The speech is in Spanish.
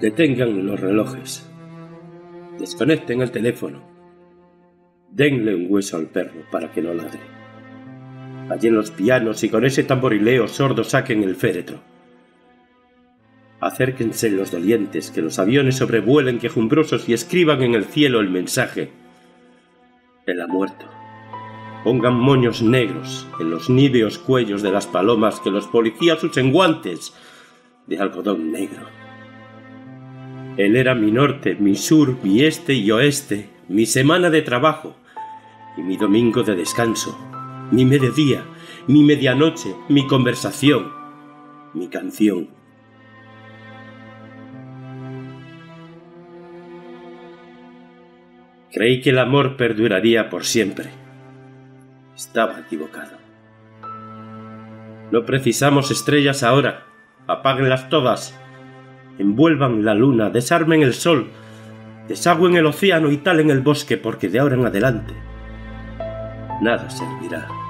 Detengan los relojes. Desconecten el teléfono. Denle un hueso al perro para que no ladre. Allen los pianos y con ese tamborileo sordo saquen el féretro. Acérquense los dolientes, que los aviones sobrevuelen quejumbrosos y escriban en el cielo el mensaje. Él ha muerto. Pongan moños negros en los níveos cuellos de las palomas que los policías usen guantes de algodón negro. Él era mi norte, mi sur, mi este y oeste, mi semana de trabajo y mi domingo de descanso, mi mediodía, mi medianoche, mi conversación, mi canción. Creí que el amor perduraría por siempre. Estaba equivocado. No precisamos estrellas ahora. Apáguenlas todas. Envuelvan la luna, desarmen el sol, desagüen el océano y talen el bosque, porque de ahora en adelante nada servirá.